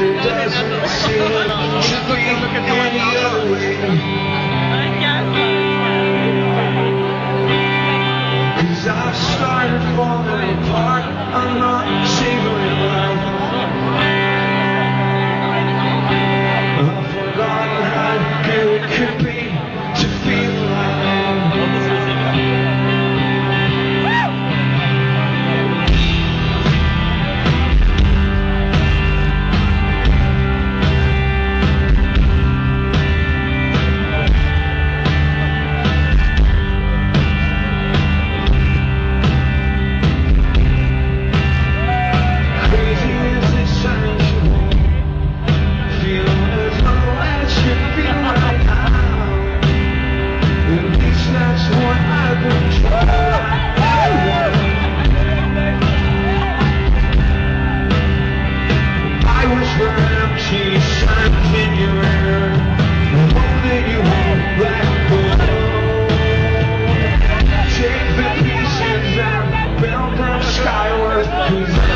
It doesn't Thank you.